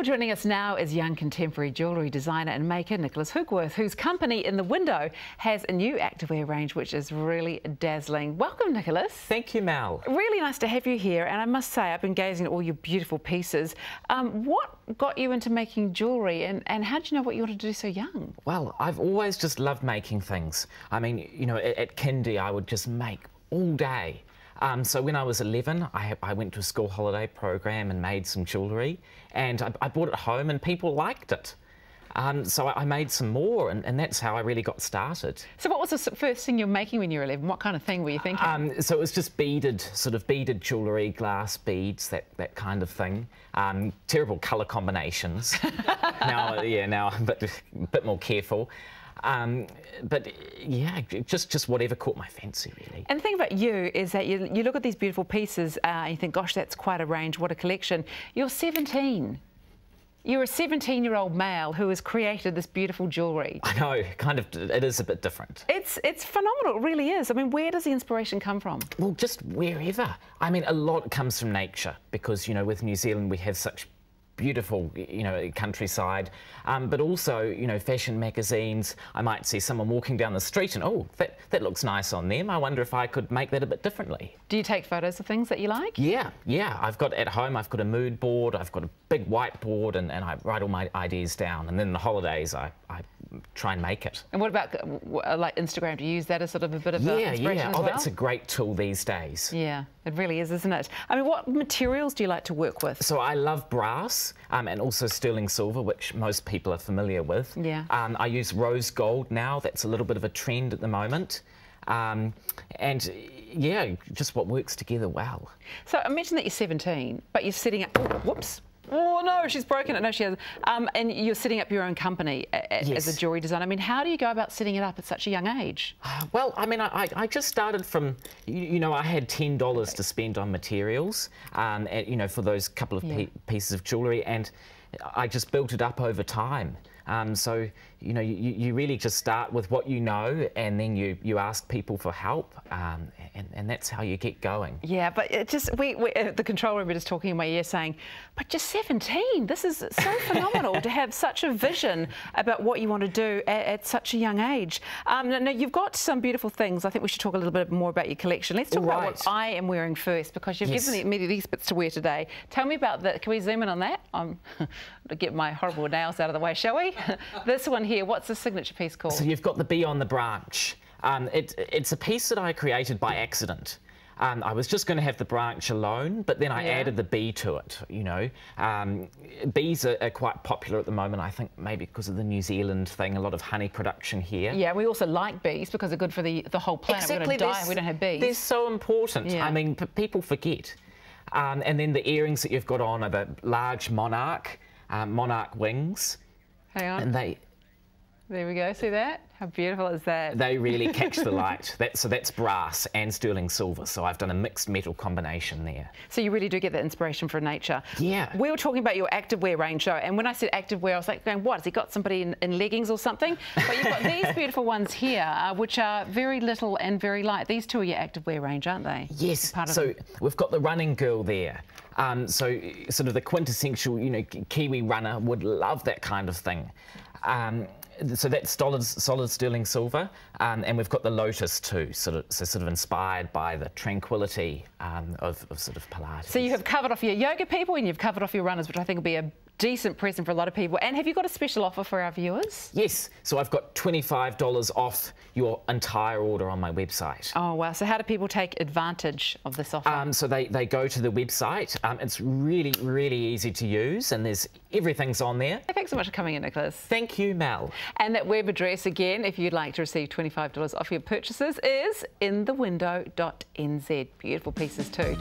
Well, joining us now is young contemporary jewellery designer and maker Nicholas Hoogwerf, whose company In the Window has a new activewear range which is really dazzling. Welcome, Nicholas. Thank you, Mel. Really nice to have you here, and I must say, I've been gazing at all your beautiful pieces. Um, what got you into making jewellery, and, and how did you know what you wanted to do so young? Well, I've always just loved making things. I mean, you know, at, at kindy, I would just make all day. Um, so when I was 11, I, I, went to a school holiday program and made some jewellery, and I, I, brought it home, and people liked it. Um, so I, made some more, and, and, that's how I really got started. So what was the first thing you were making when you were 11? What kind of thing were you thinking? Um, so it was just beaded, sort of beaded jewellery, glass beads, that, that kind of thing. Um, terrible colour combinations. now, yeah, now I'm a bit, a bit more careful. Um, but yeah, just just whatever caught my fancy, really. And the thing about you is that you, you look at these beautiful pieces uh, and you think, gosh, that's quite a range, what a collection. You're 17. You're a 17 year old male who has created this beautiful jewellery. I know, kind of, it is a bit different. It's, it's phenomenal, it really is. I mean, where does the inspiration come from? Well, just wherever. I mean, a lot comes from nature because, you know, with New Zealand we have such beautiful, you know, countryside. Um, but also, you know, fashion magazines. I might see someone walking down the street and, oh, that, that looks nice on them. I wonder if I could make that a bit differently. Do you take photos of things that you like? Yeah, yeah. I've got at home, I've got a mood board, I've got a big whiteboard, and, and I write all my ideas down. And then the holidays, I, I try and make it. And what about uh, like Instagram? Do you use that as sort of a bit of yeah, inspiration yeah. oh, well? that's a great tool these days. Yeah, it really is, isn't it? I mean, what materials do you like to work with? So I love brass um, and also sterling silver, which most people are familiar with. Yeah. Um, I use rose gold now. That's a little bit of a trend at the moment. Um, and yeah, just what works together well. So I mentioned that you're 17, but you're setting up. Oh, whoops. Oh no, she's broken it. No, she has. Um, and you're setting up your own company a, yes. as a jewelry designer. I mean, how do you go about setting it up at such a young age? Uh, well, I mean, I, I just started from, you, you know, I had ten dollars to spend on materials, um, and, you know, for those couple of yeah. pieces of jewelry, and I just built it up over time. Um, so, you know, you, you really just start with what you know and then you, you ask people for help um, and, and that's how you get going. Yeah, but it just, we, we uh, the control room We're just talking in my ear saying, but just 17, this is so phenomenal to have such a vision about what you want to do at, at such a young age. Um, now, you've got some beautiful things. I think we should talk a little bit more about your collection. Let's talk right. about what I am wearing first because you've yes. given me these bits to wear today. Tell me about that. Can we zoom in on that? I'm to get my horrible nails out of the way, shall we? this one here, what's the signature piece called? So you've got the bee on the branch. Um, it, it's a piece that I created by accident. Um, I was just going to have the branch alone, but then I yeah. added the bee to it, you know. Um, bees are, are, quite popular at the moment, I think maybe because of the New Zealand thing, a lot of honey production here. Yeah, we also like bees because they're good for the, the whole planet. Exactly, We're going to die if we don't have bees. They're so important. Yeah. I mean, people forget. Um, and then the earrings that you've got on are the large monarch, uh, monarch wings. Hang on. And they... There we go, see that? How beautiful is that? They really catch the light. That, so that's brass and sterling silver. So I've done a mixed metal combination there. So you really do get that inspiration from nature. Yeah. We were talking about your activewear range, though, and when I said activewear, I was like, going, what? Has he got somebody in, in leggings or something? But you've got these beautiful ones here, uh, which are very little and very light. These two are your activewear range, aren't they? Yes. so we've got the running girl there. Um, so sort of the quintessential, you know, Kiwi runner would love that kind of thing. Um, so that's solid, solid sterling silver, um, and we've got the lotus too, sort of, so sort of inspired by the tranquility um, of, of, sort of Pilates. So you have covered off your yoga people and you've covered off your runners, which I think will be a decent present for a lot of people. And have you got a special offer for our viewers? Yes. So I've got $25 off your entire order on my website. Oh, wow. So how do people take advantage of this offer? Um, so they, they go to the website. Um, it's really, really easy to use and there's everything's on there. Thanks so much for coming in, Nicholas. Thank you, Mel. And that web address again, if you'd like to receive $25 off your purchases, is inthewindow.nz. Beautiful pieces too.